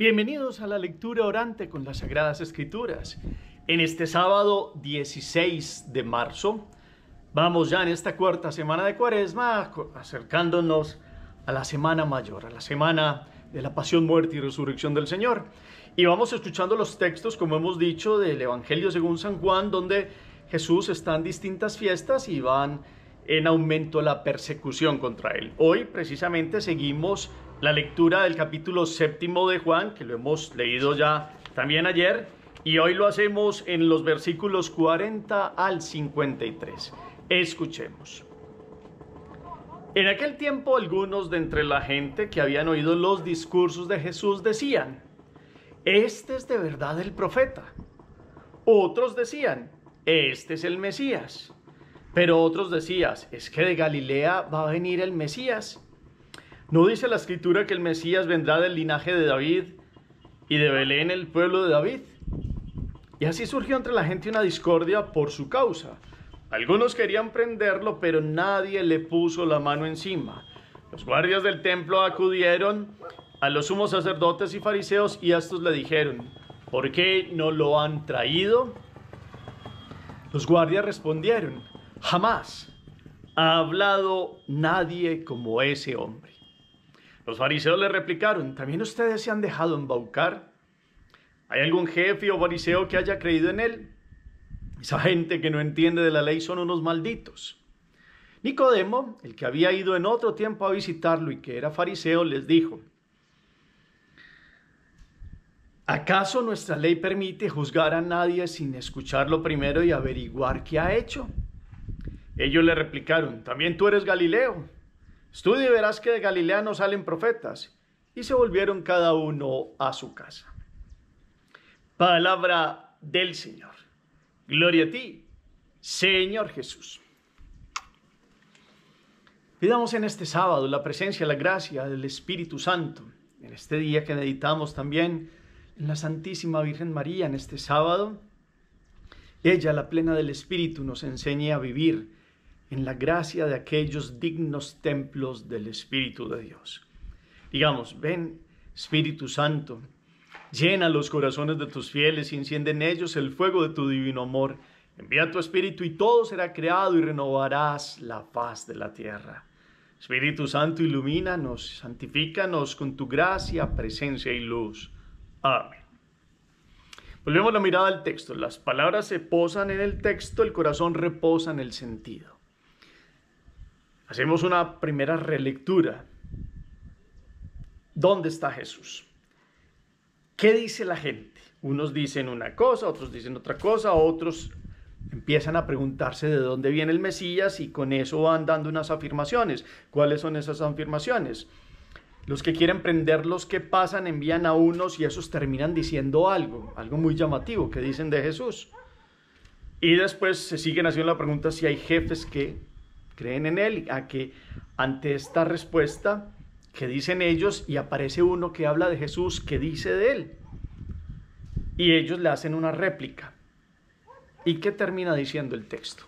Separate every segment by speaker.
Speaker 1: Bienvenidos a la lectura orante con las Sagradas Escrituras. En este sábado 16 de marzo, vamos ya en esta cuarta semana de Cuaresma, acercándonos a la Semana Mayor, a la Semana de la Pasión, Muerte y Resurrección del Señor. Y vamos escuchando los textos, como hemos dicho, del Evangelio según San Juan, donde Jesús está en distintas fiestas y van en aumento la persecución contra él. Hoy precisamente seguimos la lectura del capítulo séptimo de Juan, que lo hemos leído ya también ayer, y hoy lo hacemos en los versículos 40 al 53. Escuchemos. En aquel tiempo algunos de entre la gente que habían oído los discursos de Jesús decían, este es de verdad el profeta. Otros decían, este es el Mesías. Pero otros decían, es que de Galilea va a venir el Mesías. ¿No dice la escritura que el Mesías vendrá del linaje de David y de Belén, el pueblo de David? Y así surgió entre la gente una discordia por su causa. Algunos querían prenderlo, pero nadie le puso la mano encima. Los guardias del templo acudieron a los sumos sacerdotes y fariseos y estos le dijeron, ¿por qué no lo han traído? Los guardias respondieron, jamás ha hablado nadie como ese hombre. Los fariseos le replicaron, ¿también ustedes se han dejado embaucar? ¿Hay algún jefe o fariseo que haya creído en él? Esa gente que no entiende de la ley son unos malditos. Nicodemo, el que había ido en otro tiempo a visitarlo y que era fariseo, les dijo, ¿acaso nuestra ley permite juzgar a nadie sin escucharlo primero y averiguar qué ha hecho? Ellos le replicaron, ¿también tú eres Galileo? Estudia y verás que de Galilea no salen profetas. Y se volvieron cada uno a su casa. Palabra del Señor. Gloria a ti, Señor Jesús. Pidamos en este sábado la presencia, la gracia del Espíritu Santo. En este día que meditamos también en la Santísima Virgen María, en este sábado, ella, la plena del Espíritu, nos enseña a vivir en la gracia de aquellos dignos templos del Espíritu de Dios. Digamos, ven Espíritu Santo, llena los corazones de tus fieles y enciende en ellos el fuego de tu divino amor. Envía tu Espíritu y todo será creado y renovarás la paz de la tierra. Espíritu Santo, ilumínanos, santifícanos con tu gracia, presencia y luz. Amén. Volvemos la mirada al texto. Las palabras se posan en el texto, el corazón reposa en el sentido. Hacemos una primera relectura. ¿Dónde está Jesús? ¿Qué dice la gente? Unos dicen una cosa, otros dicen otra cosa, otros empiezan a preguntarse de dónde viene el Mesías y con eso van dando unas afirmaciones. ¿Cuáles son esas afirmaciones? Los que quieren prender los que pasan envían a unos y esos terminan diciendo algo, algo muy llamativo que dicen de Jesús. Y después se siguen haciendo la pregunta si hay jefes que creen en Él, a que ante esta respuesta que dicen ellos y aparece uno que habla de Jesús, que dice de Él. Y ellos le hacen una réplica. ¿Y qué termina diciendo el texto?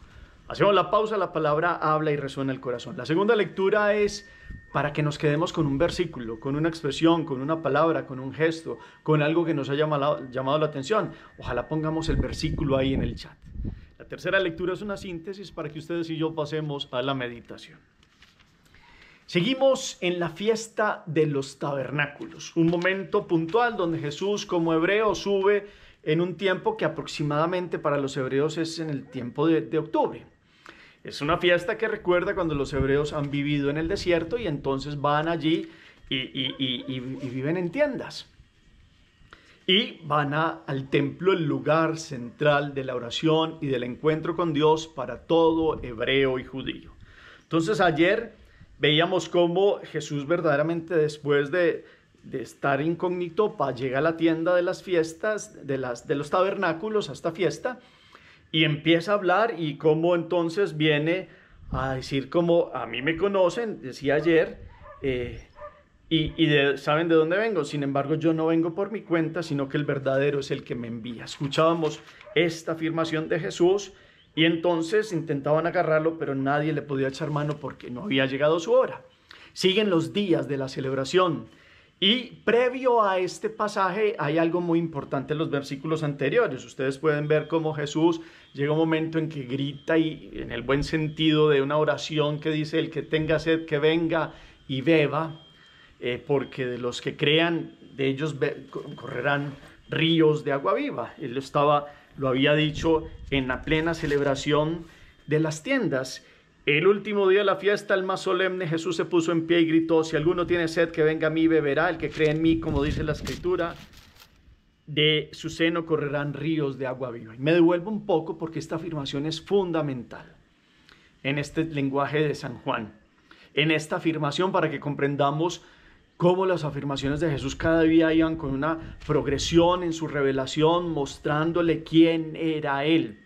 Speaker 1: Hacemos la pausa, la palabra habla y resuena el corazón. La segunda lectura es para que nos quedemos con un versículo, con una expresión, con una palabra, con un gesto, con algo que nos haya llamado, la atención. Ojalá pongamos el versículo ahí en el chat. Tercera lectura es una síntesis para que ustedes y yo pasemos a la meditación. Seguimos en la fiesta de los tabernáculos, un momento puntual donde Jesús como hebreo sube en un tiempo que aproximadamente para los hebreos es en el tiempo de, octubre. Es una fiesta que recuerda cuando los hebreos han vivido en el desierto y entonces van allí y viven en tiendas y van al templo, el lugar central de la oración y del encuentro con Dios para todo hebreo y judío. Entonces ayer veíamos cómo Jesús verdaderamente después de, estar incógnito llega a la tienda de las fiestas, de, las, de los tabernáculos a esta fiesta y empieza a hablar y cómo entonces viene a decir como a mí me conocen, decía ayer, eh, y, saben de dónde vengo. Sin embargo, yo no vengo por mi cuenta, sino que el verdadero es el que me envía. Escuchábamos esta afirmación de Jesús y entonces intentaban agarrarlo, pero nadie le podía echar mano porque no había llegado su hora. Siguen los días de la celebración Y previo a este pasaje hay algo muy importante en los versículos anteriores. Ustedes pueden ver cómo Jesús llega un momento en que grita y en el buen sentido de una oración que dice, el que tenga sed, que venga y beba, eh, porque de los que crean, de ellos correrán ríos de agua viva. Él estaba, lo había dicho en la plena celebración de las tiendas. El último día de la fiesta, el más solemne, Jesús se puso en pie y gritó, si alguno tiene sed, que venga a mí, beberá, el que cree en mí, como dice la escritura, de su seno correrán ríos de agua viva. Y me devuelvo un poco porque esta afirmación es fundamental en este lenguaje de San Juan, en esta afirmación para que comprendamos cómo las afirmaciones de Jesús cada día iban con una progresión en su revelación, mostrándole quién era Él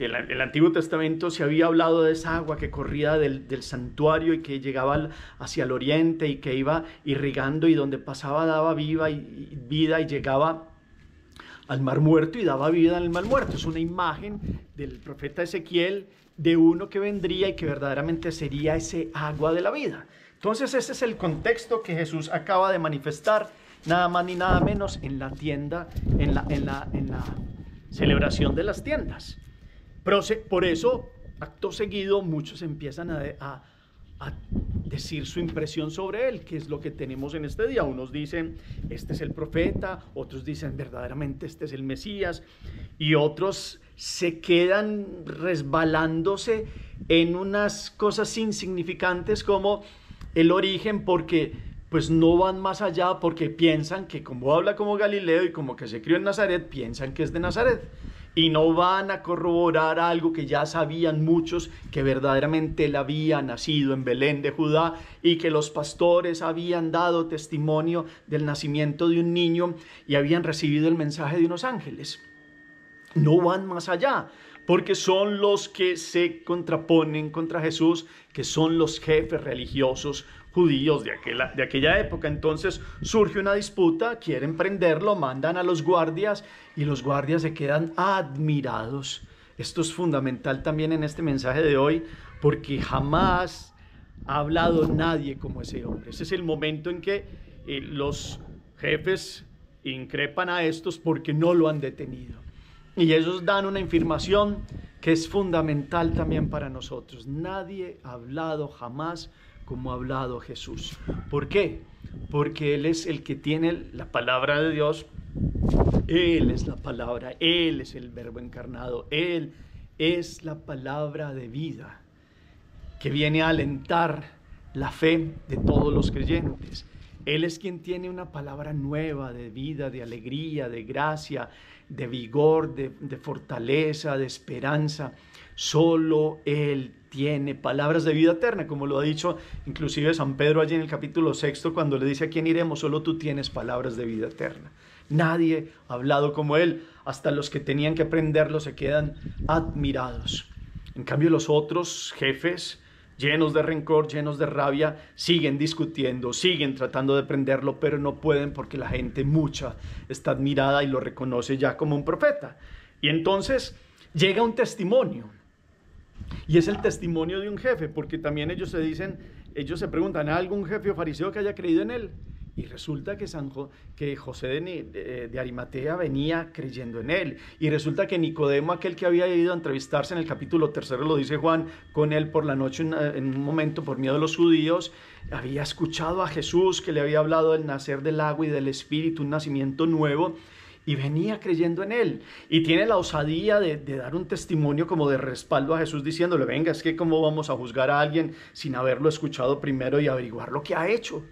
Speaker 1: en el Antiguo Testamento se había hablado de esa agua que corría del, santuario y que llegaba hacia el oriente y que iba irrigando y donde pasaba daba vida y llegaba al mar muerto y daba vida el mar muerto. Es una imagen del profeta Ezequiel de uno que vendría y que verdaderamente sería ese agua de la vida. Entonces ese es el contexto que Jesús acaba de manifestar, nada más ni nada menos en la tienda, en la, celebración de las tiendas. Por eso, acto seguido, muchos empiezan a, decir su impresión sobre él, que es lo que tenemos en este día. Unos dicen, este es el profeta, otros dicen, verdaderamente este es el Mesías, y otros se quedan resbalándose en unas cosas insignificantes como el origen, porque pues no van más allá porque piensan que como habla como Galileo y como que se crió en Nazaret, piensan que es de Nazaret y no van a corroborar algo que ya sabían muchos, que verdaderamente él había nacido en Belén de Judá y que los pastores habían dado testimonio del nacimiento de un niño y habían recibido el mensaje de unos ángeles. No van más allá, porque son los que se contraponen contra Jesús, que son los jefes religiosos judíos de aquella, de aquella época. Entonces surge una disputa, quieren prenderlo, mandan a los guardias y los guardias se quedan admirados. Esto es fundamental también en este mensaje de hoy porque jamás ha hablado nadie como ese hombre. Ese es el momento en que eh, los jefes increpan a estos porque no lo han detenido. Y ellos dan una afirmación que es fundamental también para nosotros. Nadie ha hablado jamás como ha hablado Jesús. ¿Por qué? Porque Él es el que tiene la palabra de Dios. Él es la palabra, Él es el verbo encarnado, Él es la palabra de vida que viene a alentar la fe de todos los creyentes. Él es quien tiene una palabra nueva de vida, de alegría, de gracia, de vigor, de, de fortaleza, de esperanza. Solo Él tiene palabras de vida eterna, como lo ha dicho inclusive San Pedro allí en el capítulo sexto, cuando le dice a quién iremos, solo tú tienes palabras de vida eterna. Nadie ha hablado como Él, hasta los que tenían que aprenderlo se quedan admirados. En cambio los otros jefes, llenos de rencor, llenos de rabia, siguen discutiendo, siguen tratando de prenderlo, pero no pueden porque la gente mucha está admirada y lo reconoce ya como un profeta. Y entonces llega un testimonio y es el testimonio de un jefe, porque también ellos se dicen, ellos se preguntan, ¿hay algún jefe o fariseo que haya creído en él? Y resulta que, San que José de, de, Arimatea venía creyendo en él. Y resulta que Nicodemo, aquel que había ido a entrevistarse en el capítulo tercero, lo dice Juan, con él por la noche en, un momento por miedo de los judíos, había escuchado a Jesús que le había hablado del nacer del agua y del espíritu, un nacimiento nuevo y venía creyendo en él. Y tiene la osadía de, dar un testimonio como de respaldo a Jesús diciéndole, venga, es que cómo vamos a juzgar a alguien sin haberlo escuchado primero y averiguar lo que ha hecho.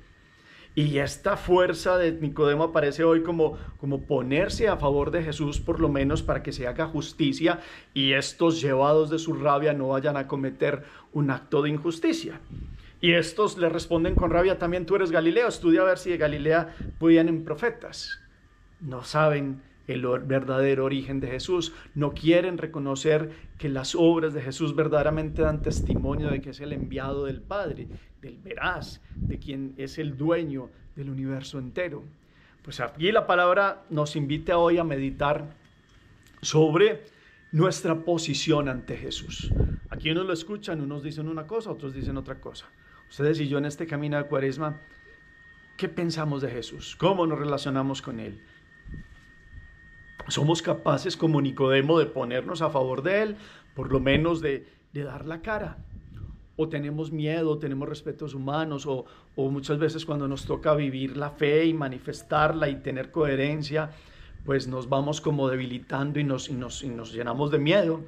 Speaker 1: Y esta fuerza de Nicodemo aparece hoy como, como ponerse a favor de Jesús, por lo menos para que se haga justicia y estos llevados de su rabia no vayan a cometer un acto de injusticia. Y estos le responden con rabia, también tú eres Galileo, estudia a ver si de Galilea podían en profetas no saben el verdadero origen de Jesús, no quieren reconocer que las obras de Jesús verdaderamente dan testimonio de que es el enviado del Padre, del veraz, de quien es el dueño del universo entero. Pues aquí la palabra nos invita hoy a meditar sobre nuestra posición ante Jesús. Aquí unos lo escuchan, unos dicen una cosa, otros dicen otra cosa. Ustedes y yo en este camino de cuaresma ¿Qué pensamos de Jesús? ¿Cómo nos relacionamos con Él? ¿Somos capaces como Nicodemo de ponernos a favor de Él? Por lo menos de, de dar la cara. O tenemos miedo, tenemos respetos humanos, o, o muchas veces cuando nos toca vivir la fe y manifestarla y tener coherencia, pues nos vamos como debilitando y nos, y nos, y nos llenamos de miedo.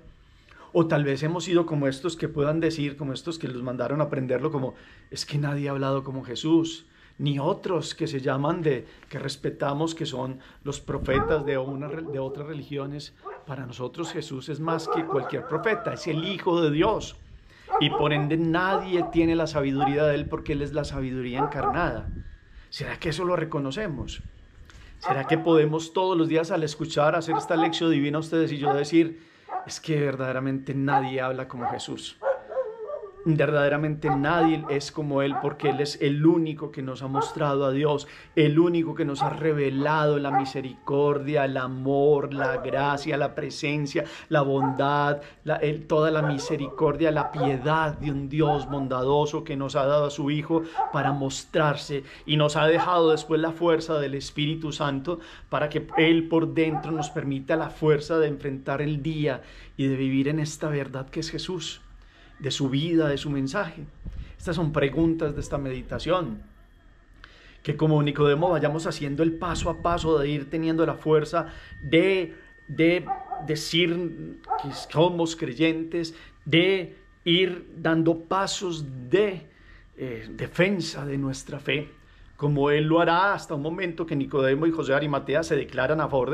Speaker 1: O tal vez hemos sido como estos que puedan decir, como estos que los mandaron a aprenderlo, como es que nadie ha hablado como Jesús ni otros que se llaman de, que respetamos, que son los profetas de, una, de otras religiones. Para nosotros Jesús es más que cualquier profeta, es el Hijo de Dios. Y por ende nadie tiene la sabiduría de Él porque Él es la sabiduría encarnada. ¿Será que eso lo reconocemos? ¿Será que podemos todos los días al escuchar, hacer esta lección divina ustedes y yo decir, es que verdaderamente nadie habla como Jesús? Verdaderamente nadie es como Él porque Él es el único que nos ha mostrado a Dios, el único que nos ha revelado la misericordia, el amor, la gracia, la presencia, la bondad, toda la misericordia, la piedad de un Dios bondadoso que nos ha dado a su Hijo para mostrarse y nos ha dejado después la fuerza del Espíritu Santo para que Él por dentro nos permita la fuerza de enfrentar el día y de vivir en esta verdad que es Jesús de su vida, de su mensaje. Estas son preguntas de esta meditación. Que como Nicodemo vayamos haciendo el paso a paso de ir teniendo la fuerza de, de decir que somos creyentes, de ir dando pasos de eh, defensa de nuestra fe, como Él lo hará hasta un momento que Nicodemo y José Arimatea se declaran a favor de